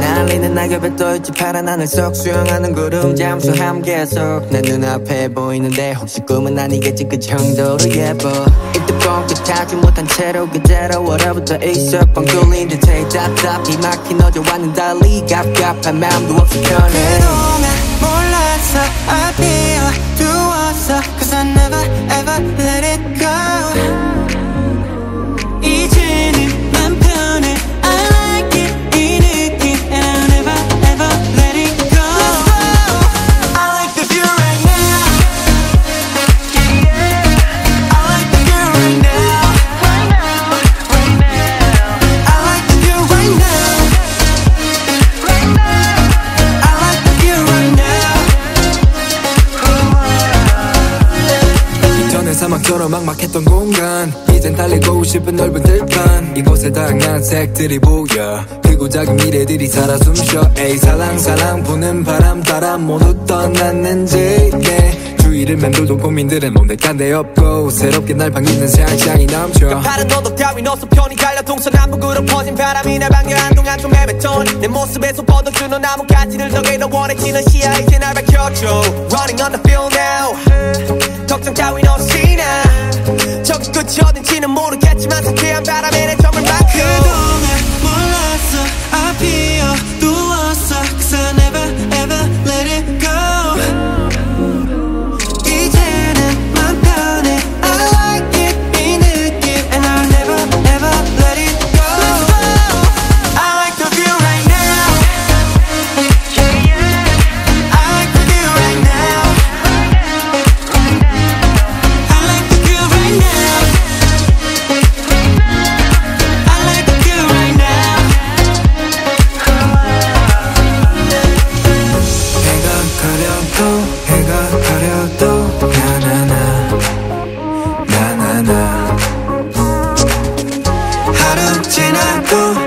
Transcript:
날리는 낙엽에 떠있지. 파란 하늘 속 수영하는 구름 잠수함 계속 내 눈앞에 보이는데 혹시 꿈은 아니겠지. 그 정도로 예뻐. 입도 뻥끗 하지 못한 채로 그대로 얼어붙어 있어. 뻥 뚫린 듯해 답답히 막힌 어제와는 달리 갑갑한 마음도 없이 편해 사막처럼 막막했던 공간. 이젠 달리고 싶은 넓은 들판. 이곳에 다양한 색들이 보여. 크고 작은 미래들이 살아 숨쉬어. 에이 살랑살랑 부는 바람 따라 모두 떠났는지. 내 주위를 맴돌던 고민들은 뭔데 데 없고 새롭게 날 반기는 세상이 넘쳐. 파란 너도 따윈 어서 편히 달려 동서남북으로 퍼진 바람이 날 반겨 한 동안 좀 헤맸던 내 모습에서 뻗어주는 나뭇가지를 더 괴로워해지는 시야 이제 날 밝혀줘. Running on the field now. 걱정 따윈 모르겠지만 상쾌한 바람에 내 점을 만큼 go.